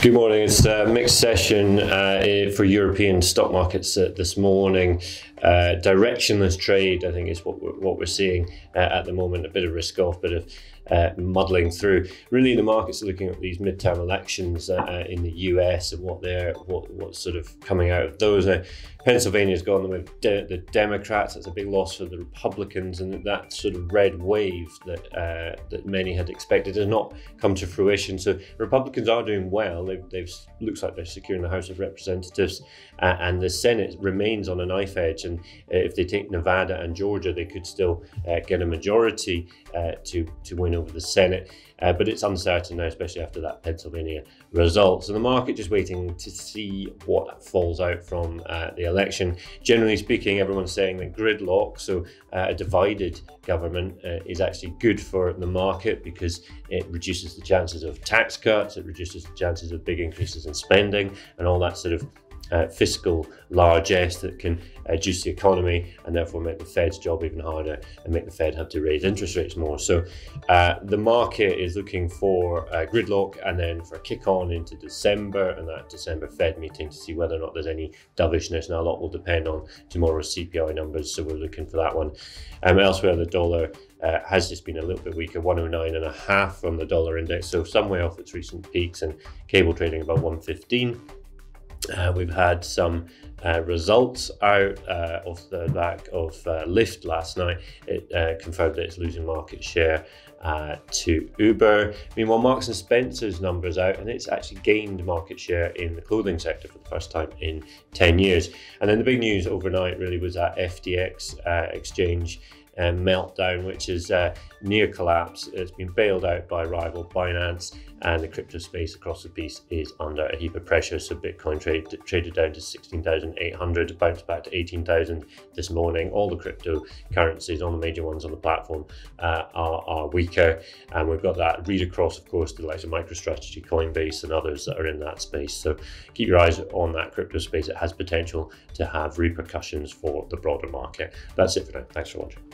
Good morning. It's a mixed session uh, for European stock markets uh, this morning. Uh, directionless trade, I think, is what we're, what we're seeing uh, at the moment. A bit of risk off, bit of uh, muddling through. Really, the markets are looking at these midterm elections uh, in the US and what they're what what's sort of coming out of those. Pennsylvania's gone the way of de- the Democrats. That's a big loss for the Republicans, and that sort of red wave that that many had expected has not come to fruition. So Republicans are doing well. They've, they've looks like they're securing the House of Representatives, and the Senate remains on a knife edge and uh, if they take Nevada and Georgia, they could still uh, get a majority uh, to to win over the Senate. But it's uncertain now, especially after that Pennsylvania result. So the market just waiting to see what falls out from the election. Generally speaking, everyone's saying that gridlock, so a divided government, is actually good for the market because it reduces the chances of tax cuts, it reduces the chances of big increases in spending, and all that sort of uh, fiscal largesse that can uh, juice the economy and therefore make the Fed's job even harder and make the Fed have to raise interest rates more. So uh, the market is looking for gridlock and then for a kick on into December and that December Fed meeting to see whether or not there's any dovishness. Now, a lot will depend on tomorrow's CPI numbers, so we're looking for that one. Um, elsewhere, the dollar uh, has just been a little bit weaker, 109 and a half from the dollar index, so some way off its recent peaks, and cable trading about 115. Uh, we've had some uh, results out uh, of the back of uh, Lyft last night. It uh, confirmed that it's losing market share uh, to Uber. Meanwhile, Marks and Spencer's numbers out, and it's actually gained market share in the clothing sector for the first time in 10 years. And then the big news overnight really was that FTX exchange um, meltdown, which is uh, near collapse. It's been bailed out by rival Binance, and the crypto space across the piece is under a heap of pressure. So Bitcoin trade, traded down to 16,800, bounced back to 18,000 this morning. All the crypto currencies, all the major ones on the platform, uh, are, are, weaker. And we've got that read across, of course, to the likes of MicroStrategy, Coinbase, and others that are in that space. So keep your eyes on that crypto space. It has potential to have repercussions for the broader market. That's it for now. Thanks for watching.